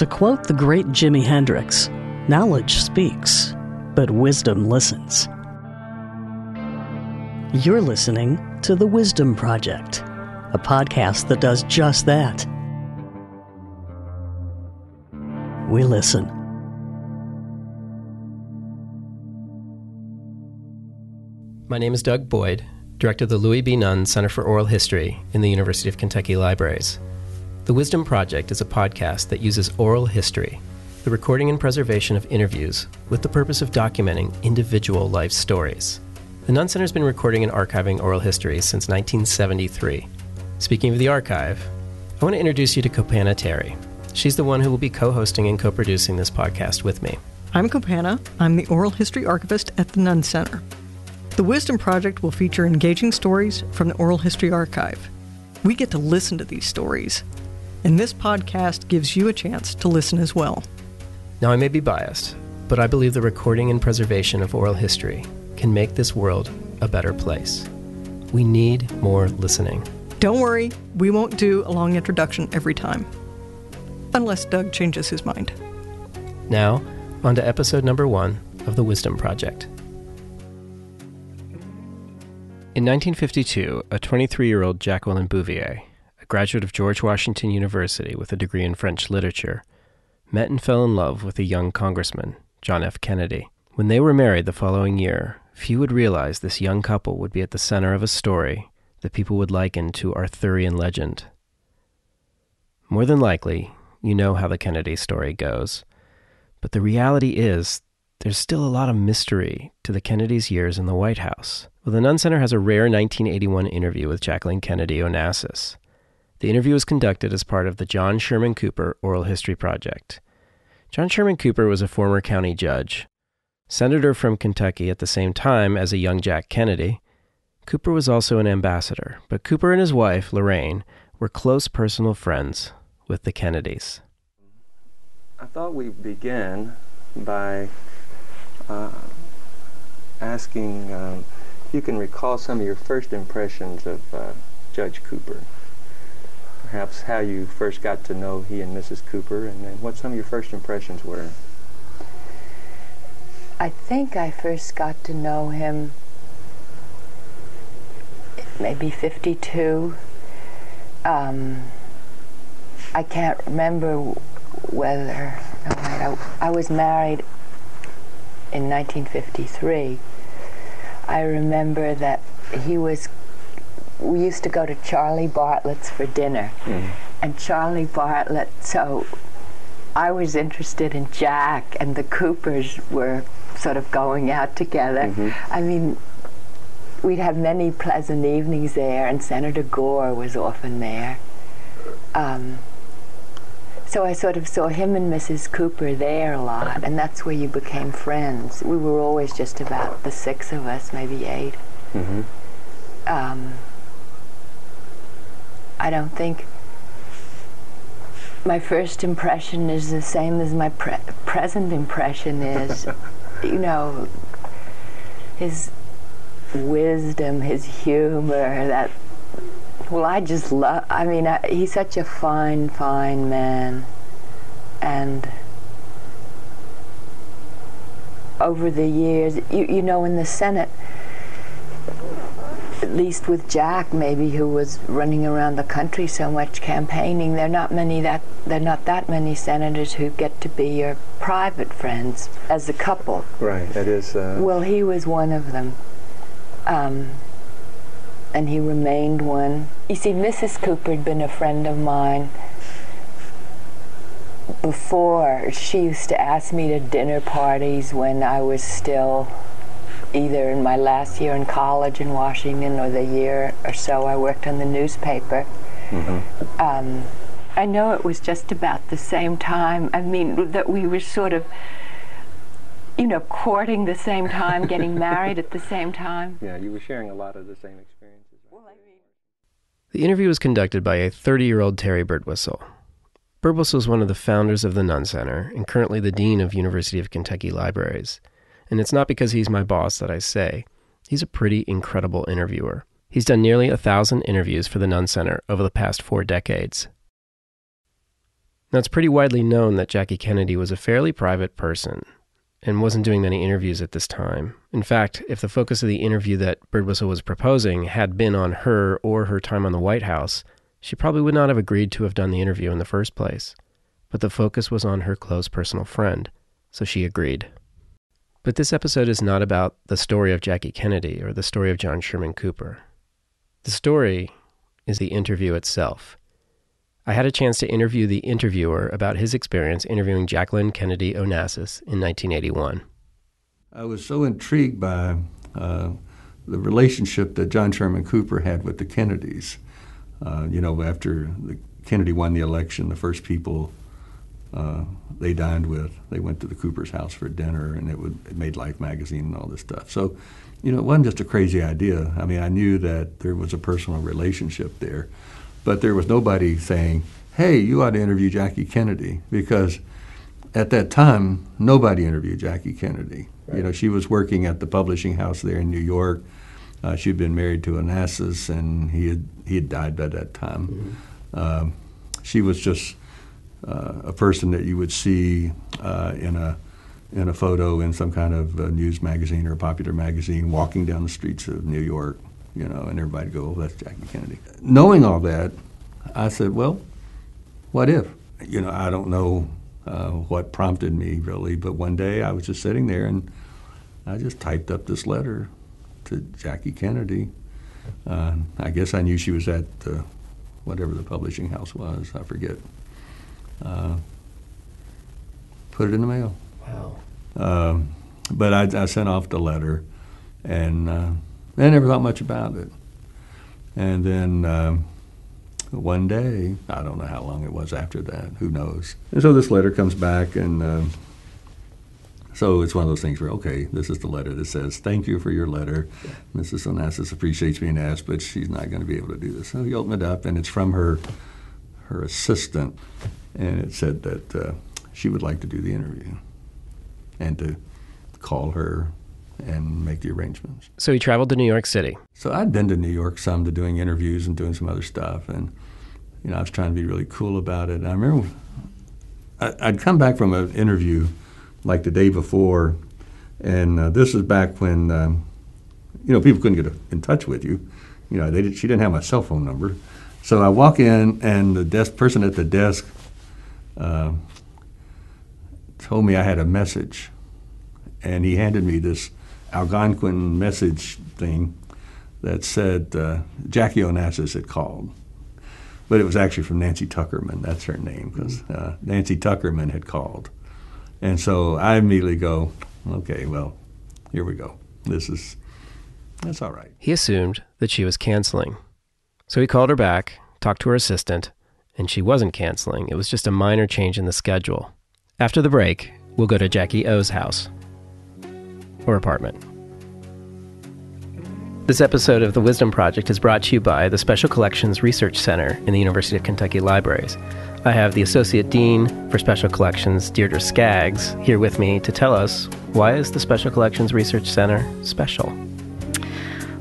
To quote the great Jimi Hendrix, knowledge speaks, but wisdom listens. You're listening to The Wisdom Project, a podcast that does just that. We listen. My name is Doug Boyd, Director of the Louie B. Nunn Center for Oral History in the University of Kentucky Libraries. The Wisdom Project is a podcast that uses oral history, the recording and preservation of interviews, with the purpose of documenting individual life stories. The Nunn Center has been recording and archiving oral history since 1973. Speaking of the archive, I want to introduce you to Kopana Terry. She's the one who will be co hosting and co producing this podcast with me. I'm Kopana. I'm the oral history archivist at the Nunn Center. The Wisdom Project will feature engaging stories from the Oral History Archive. We get to listen to these stories, and this podcast gives you a chance to listen as well. Now, I may be biased, but I believe the recording and preservation of oral history can make this world a better place. We need more listening. Don't worry, we won't do a long introduction every time. Unless Doug changes his mind. Now, on to episode number one of The Wisdom Project. In 1952, a 23 year old Jacqueline Bouvier, graduate of George Washington University with a degree in French literature, met and fell in love with a young congressman, John F. Kennedy. When they were married the following year, few would realize this young couple would be at the center of a story that people would liken to Arthurian legend. More than likely, you know how the Kennedy story goes. But the reality is, there's still a lot of mystery to the Kennedys' years in the White House. Well, the Nunn Center has a rare 1981 interview with Jacqueline Kennedy Onassis. The interview was conducted as part of the John Sherman Cooper Oral History Project. John Sherman Cooper was a former county judge, senator from Kentucky at the same time as a young Jack Kennedy. Cooper was also an ambassador, but Cooper and his wife, Lorraine, were close personal friends with the Kennedys. I thought we'd begin by uh, asking uh, if you can recall some of your first impressions of uh, Judge Cooper. Perhaps how you first got to know he and Mrs. Cooper, and then what some of your first impressions were. I think I first got to know him maybe 52. Um, I can't remember whether no, I, I was married in 1953. I remember that he was. We used to go to Charlie Bartlett's for dinner, Mm. and Charlie Bartlett. So I was interested in Jack, and the Coopers were sort of going out together. Mhm. I mean, we'd have many pleasant evenings there, and Senator Gore was often there. Um, so I sort of saw him and Mrs. Cooper there a lot, and that's where you became friends. We were always just about the six of us, maybe eight. Mm-hmm. Um, I don't think my first impression is the same as my pre- present impression is. you know, his wisdom, his humor, that well, I just love. I mean, I, he's such a fine, fine man, and over the years, you you know, in the Senate, at least with Jack, maybe who was running around the country so much campaigning, there are not many that there are not that many senators who get to be your private friends as a couple. Right. That is. Uh, Well, he was one of them. Um, and he remained one. You see, Mrs. Cooper had been a friend of mine before. She used to ask me to dinner parties when I was still either in my last year in college in Washington or the year or so I worked on the newspaper. mhm. Um, I know it was just about the same time. I mean, that we were sort of, you know, courting the same time, getting married at the same time. Yeah, you were sharing a lot of the same experiences. The interview was conducted by a 30 year old Terry Birdwhistell. Birdwhistell is one of the founders of the Nunn Center and currently the Dean of University of Kentucky Libraries. And it's not because he's my boss that I say, he's a pretty incredible interviewer. He's done nearly a thousand interviews for the Nunn Center over the past four decades. Now, it's pretty widely known that Jackie Kennedy was a fairly private person and wasn't doing many interviews at this time. In fact, if the focus of the interview that Birdwhistell was proposing had been on her or her time on the White House, she probably would not have agreed to have done the interview in the first place. But the focus was on her close personal friend, so she agreed. But this episode is not about the story of Jackie Kennedy or the story of John Sherman Cooper. The story is the interview itself. I had a chance to interview the interviewer about his experience interviewing Jacqueline Kennedy Onassis in 1981. I was so intrigued by uh, the relationship that John Sherman Cooper had with the Kennedys. Uh, you know, after the Kennedy won the election, the first people uh, they dined with, they went to the Cooper's house for dinner, and it, would, it made Life magazine and all this stuff. So, you know, it wasn't just a crazy idea. I mean, I knew that there was a personal relationship there, but there was nobody saying, "Hey, you ought to interview Jackie Kennedy," because at that time, nobody interviewed Jackie Kennedy. Right. You know, she was working at the publishing house there in New York. Uh, she'd been married to Onassis, and he had he had died by that time. Mm-hmm. Um, she was just uh, a person that you would see uh, in a in a photo in some kind of news magazine or a popular magazine, walking down the streets of New York, you know, and everybody go, "Oh, that's Jackie Kennedy." Knowing all that, I said, "Well, what if?" You know, I don't know uh, what prompted me really, but one day I was just sitting there and I just typed up this letter to Jackie Kennedy. Uh, I guess I knew she was at whatever the publishing house was. I forget. Uh, put it in the mail. Wow. Um, but I, I, sent off the letter, and uh, I never thought much about it. And then um, one day, I don't know how long it was after that, who knows. And so this letter comes back, and uh, so it's one of those things where, okay, this is the letter that says, Thank you for your letter. Mrs. Onassis appreciates being asked, but she's not going to be able to do this. So you open it up, and it's from her, her assistant, and it said that uh, she would like to do the interview and to call her and make the arrangements. So he traveled to New York City. So I'd been to New York some to doing interviews and doing some other stuff, and you know I was trying to be really cool about it. And I remember I, would come back from an interview like the day before, and uh, this was back when um, you know people couldn't get in touch with you. You know, they did, she didn't have my cell phone number, so I walk in, and the desk person at the desk uh, told me I had a message, and he handed me this Algonquin message thing that said uh, Jackie Onassis had called. But it was actually from Nancy Tuckerman. That's her name because uh, Nancy Tuckerman had called. And so I immediately go, okay, well, here we go. This is, that's all right. He assumed that she was canceling. So he called her back, talked to her assistant, and she wasn't canceling. It was just a minor change in the schedule. After the break, we'll go to Jackie O's house or apartment. This episode of the Wisdom Project is brought to you by the Special Collections Research Center in the University of Kentucky Libraries. I have the Associate Dean for Special Collections, Deirdre Skaggs, here with me to tell us why is the Special Collections Research Center special?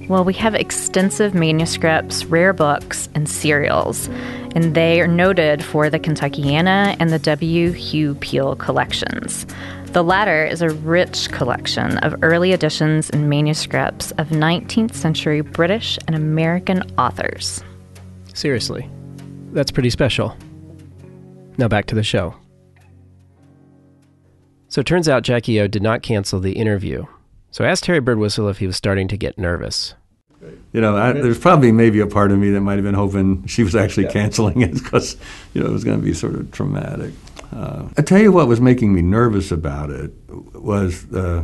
Well, we have extensive manuscripts, rare books, and serials, and they are noted for the Kentuckiana and the W. Hugh Peel collections. The latter is a rich collection of early editions and manuscripts of 19th century British and American authors. Seriously, that's pretty special. Now back to the show. So it turns out Jackie O did not cancel the interview. So I asked Terry Birdwhistell if he was starting to get nervous. You know, I, there's probably maybe a part of me that might have been hoping she was actually yeah. canceling it because, you know, it was going to be sort of traumatic. Uh, I tell you what was making me nervous about it was, uh,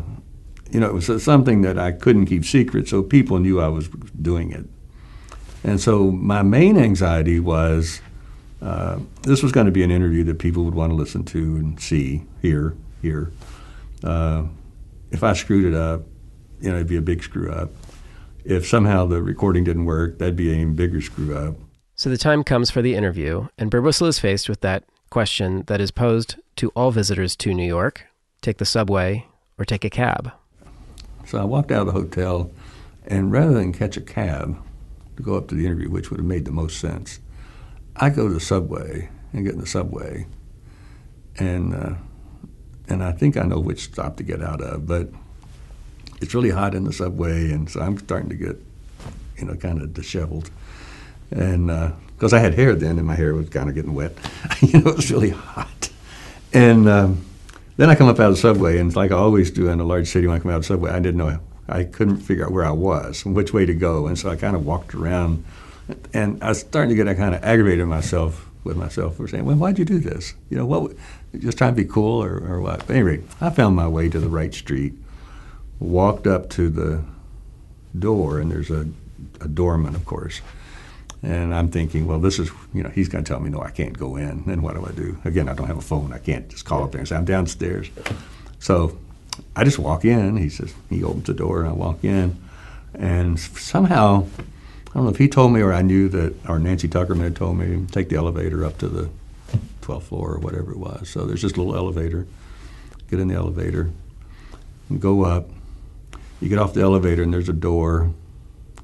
you know, it was something that I couldn't keep secret, so people knew I was doing it. And so my main anxiety was uh, this was going to be an interview that people would want to listen to and see, hear, hear. Uh, if I screwed it up, you know, it'd be a big screw up. If somehow the recording didn't work, that'd be an even bigger screw up. So the time comes for the interview, and Birdwhistell is faced with that question that is posed to all visitors to New York take the subway or take a cab. So I walked out of the hotel, and rather than catch a cab to go up to the interview, which would have made the most sense, I go to the subway and get in the subway and uh, and I think I know which stop to get out of, but it's really hot in the subway, and so I'm starting to get, you know, kind of disheveled, and because uh, I had hair then, and my hair was kind of getting wet, you know, it was really hot, and um, then I come up out of the subway, and like I always do in a large city when I come out of the subway, I didn't know, I couldn't figure out where I was and which way to go, and so I kind of walked around, and I was starting to get kind of aggravated myself with myself for saying, well, why'd you do this? You know, what, just trying to be cool or, or what? But anyway, I found my way to the right street, walked up to the door, and there's a, a doorman, of course. And I'm thinking, well, this is, you know, he's going to tell me, no, I can't go in. Then what do I do? Again, I don't have a phone. I can't just call up there and say, I'm downstairs. So I just walk in. He says, he opens the door, and I walk in. And somehow, I don't know if he told me or I knew that, or Nancy Tuckerman had told me, take the elevator up to the 12th floor or whatever it was. So there's this little elevator. Get in the elevator, go up. You get off the elevator, and there's a door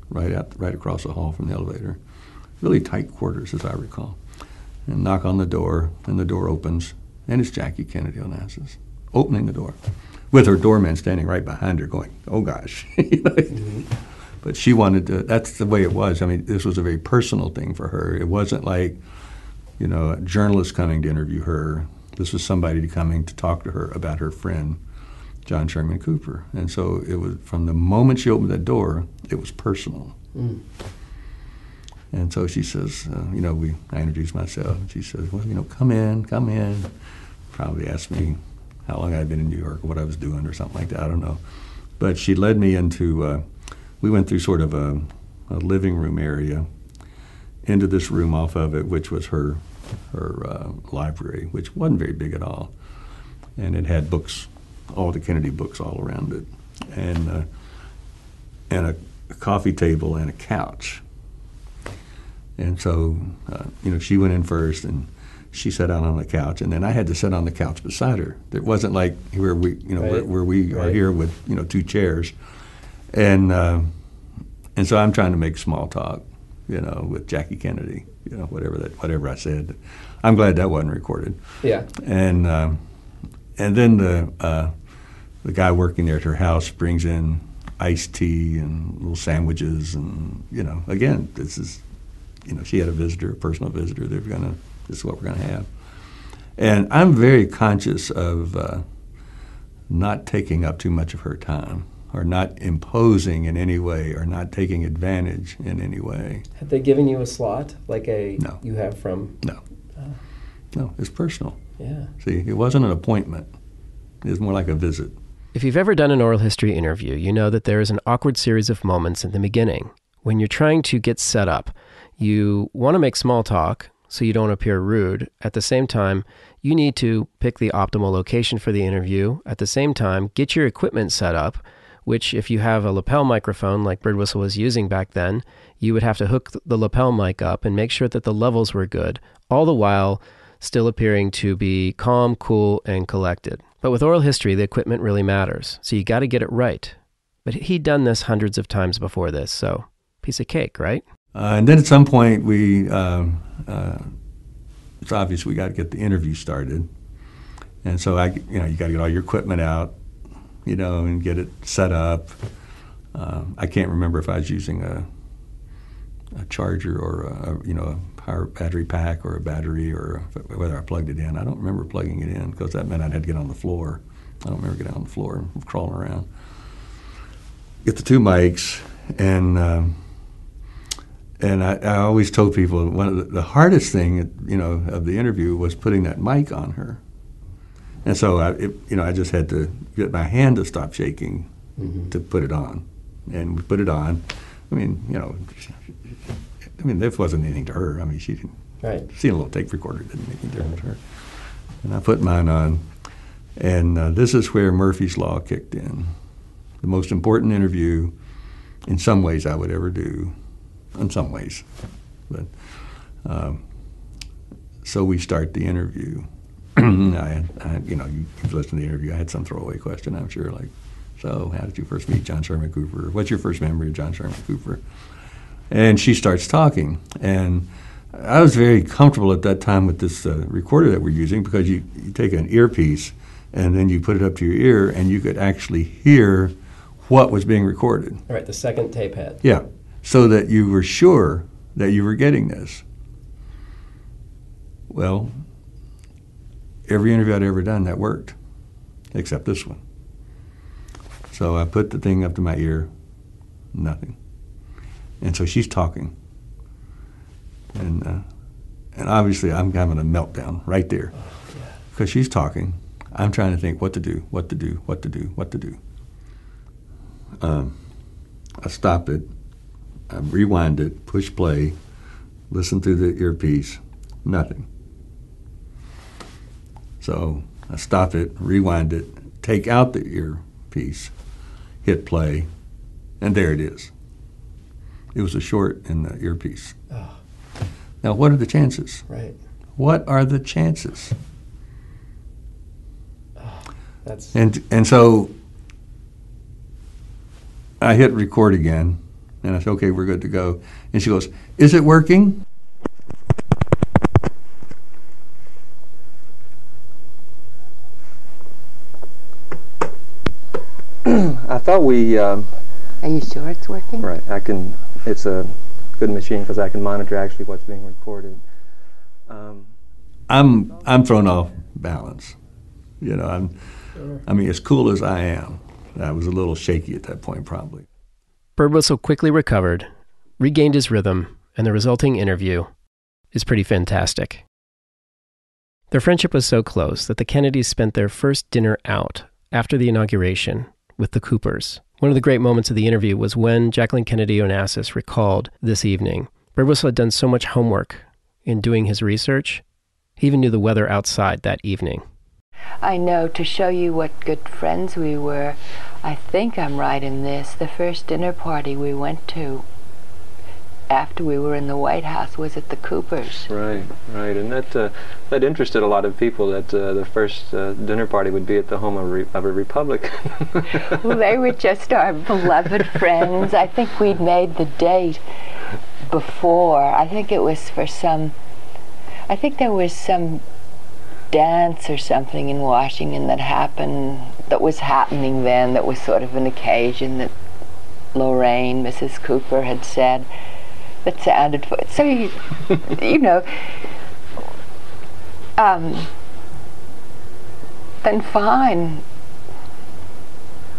right out, right across the hall from the elevator. Really tight quarters, as I recall. And knock on the door, and the door opens, and it's Jackie Kennedy Onassis opening the door, with her doorman standing right behind her, going, "Oh gosh." mm-hmm. But she wanted to. That's the way it was. I mean, this was a very personal thing for her. It wasn't like you know, a journalist coming to interview her. This was somebody coming to talk to her about her friend, John Sherman Cooper. And so it was from the moment she opened that door, it was personal. Mm. And so she says, uh, you know, we I introduced myself. And she says, well, you know, come in, come in. Probably asked me how long I'd been in New York or what I was doing or something like that. I don't know. But she led me into. Uh, we went through sort of a, a living room area into this room off of it, which was her her uh, library, which wasn't very big at all, and it had books, all the Kennedy books all around it, and uh, and a, a, coffee table and a couch. And so, uh, you know, she went in first, and she sat down on the couch, and then I had to sit on the couch beside her. It wasn't like where we, you know, right. where, where, we right. are here with you know two chairs, and uh, and so I'm trying to make small talk, you know, with Jackie Kennedy, you know, whatever that, whatever I said. I'm glad that wasn't recorded. Yeah. And um, and then the uh, the guy working there at her house brings in iced tea and little sandwiches, and you know, again, this is, you know, she had a visitor, a personal visitor. They're gonna, this is what we're gonna have. And I'm very conscious of uh, not taking up too much of her time or not imposing in any way or not taking advantage in any way. Have they given you a slot like a no. you have from? No. Uh, no, it's personal. Yeah. See, it wasn't an appointment. It was more like a visit. If you've ever done an oral history interview, you know that there is an awkward series of moments in the beginning when you're trying to get set up. You want to make small talk so you don't appear rude. At the same time, you need to pick the optimal location for the interview. At the same time, get your equipment set up which, if you have a lapel microphone like Birdwhistell was using back then, you would have to hook the lapel mic up and make sure that the levels were good, all the while still appearing to be calm, cool, and collected. But with oral history, the equipment really matters, so you got to get it right. But he'd done this hundreds of times before this, so piece of cake, right? Uh, and then at some point, we um, uh, it's obvious we got to get the interview started, and so I, you know, you got to get all your equipment out, you know, and get it set up. Um, I can't remember if I was using a, a charger or a, you know power battery pack or a battery or whether I plugged it in. I don't remember plugging it in because that meant I'd had to get on the floor. I don't remember getting on the floor and crawling around. Get the two mics and. Um, and I, I, always told people one of the, the, hardest thing, you know, of the interview was putting that mic on her. And so, I, it, you know, I just had to get my hand to stop shaking mm-hmm. to put it on, and we put it on. I mean, you know, I mean, this wasn't anything to her. I mean, she didn't. Right. Seeing a little tape recorder didn't make any difference to her. And I put mine on, and uh, this is where Murphy's Law kicked in. The most important interview, in some ways, I would ever do. In some ways, but um, so we start the interview I, I, you know, you've listened to the interview. I had some throwaway question, I'm sure, like, so how did you first meet John Sherman Cooper? What's your first memory of John Sherman Cooper? And she starts talking, and I was very comfortable at that time with this uh, recorder that we're using because you, you take an earpiece and then you put it up to your ear and you could actually hear what was being recorded. All right, the second tape head. Yeah, so that you were sure that you were getting this. Well, every interview I'd ever done that worked, except this one. So I put the thing up to my ear, nothing. And so she's talking. And, uh, and obviously I'm having a meltdown right there because she's talking. I'm trying to think what to do, what to do, what to do, what to do. Um, I stopped it, I rewind it, push play, listen through the earpiece, nothing. So I stop it, rewind it, take out the earpiece, hit play, and there it is. It was a short in the earpiece. Oh, Now, what are the chances? right. What are the chances? That's And and so I hit record again, and I said, "Okay, we're good to go." And she goes, "Is it working?" I thought we, um, Are you sure it's working? right, I can, it's a good machine because I can monitor actually what's being recorded. Um, I'm I'm thrown off balance. You know, I'm. I mean, as cool as I am, I was a little shaky at that point, probably. Birdwhistell quickly recovered, regained his rhythm, and the resulting interview is pretty fantastic. Their friendship was so close that the Kennedys spent their first dinner out after the inauguration with the Coopers. One of the great moments of the interview was when Jacqueline Kennedy Onassis recalled this evening. Birdwhistell had done so much homework in doing his research, he even knew the weather outside that evening. I know, to show you what good friends we were, I think I'm right in this. The first dinner party we went to after we were in the White House was at the Coopers. right, right, and that uh, that interested a lot of people. That uh, the first uh, dinner party would be at the home of, re- of a Republican. Well, they were just our beloved friends. I think we'd made the date before. I think it was for some, I think there was some dance or something in Washington that happened, that was happening then, that was sort of an occasion that Lorraine, Mrs. Cooper, had said that sounded for it. so you, you know um, then fine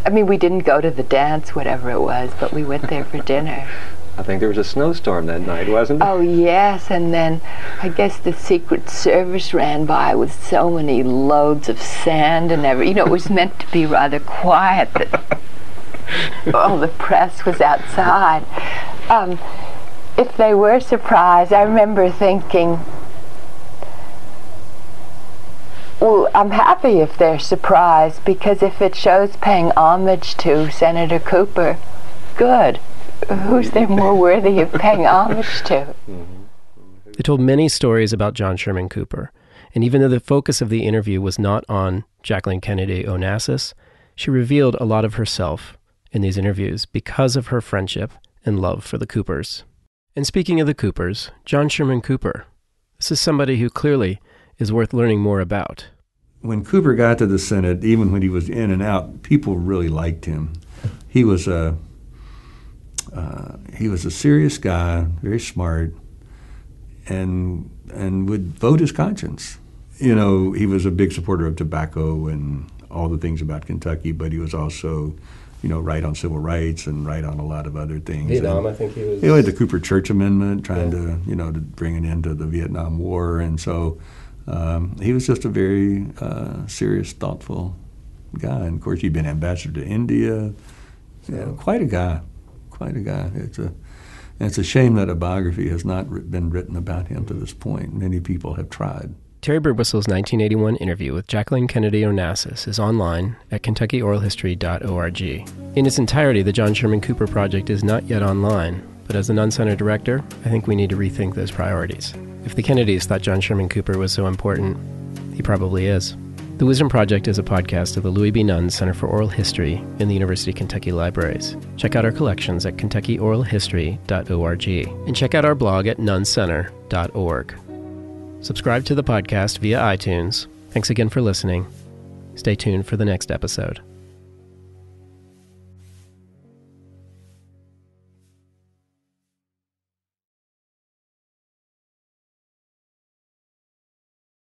I mean, we didn't go to the dance, whatever it was, but we went there for dinner. I think there was a snowstorm that night, wasn't there? Oh, yes, and then I guess the Secret Service ran by with so many loads of sand and everything. You know, it was meant to be rather quiet that all the press was outside. Um, if they were surprised, I remember thinking, well, I'm happy if they're surprised because if it shows paying homage to Senator Cooper, good. Who's there more worthy of paying homage to? They told many stories about John Sherman Cooper, and even though the focus of the interview was not on Jacqueline Kennedy Onassis, she revealed a lot of herself in these interviews because of her friendship and love for the Coopers. And speaking of the Coopers, John Sherman Cooper. This is somebody who clearly is worth learning more about. When Cooper got to the Senate, even when he was in and out, people really liked him. He was a uh, he was a serious guy, very smart, and and would vote his conscience. You know, he was a big supporter of tobacco and all the things about Kentucky, but he was also, you know, right on civil rights and right on a lot of other things. And- I think he was. he had the Cooper Church Amendment, trying to you know to bring an end to the Vietnam War, and so um, he was just a very uh, serious, thoughtful guy. And of course, he'd been ambassador to India. You know, quite a guy, quite a guy. It's a it's a shame that a biography has not been written about him to this point. Many people have tried. Terry Birdwhistell's 1981 interview with Jacqueline Kennedy Onassis is online at KentuckyOralHistory.org. In its entirety, the John Sherman Cooper Project is not yet online, but as the Nunn Center director, I think we need to rethink those priorities. If the Kennedys thought John Sherman Cooper was so important, he probably is. The Wisdom Project is a podcast of the Louie B. Nunn Center for Oral History in the University of Kentucky Libraries. Check out our collections at KentuckyOralHistory.org and check out our blog at nunncenter.org. Subscribe to the podcast via iTunes. Thanks again for listening. Stay tuned for the next episode.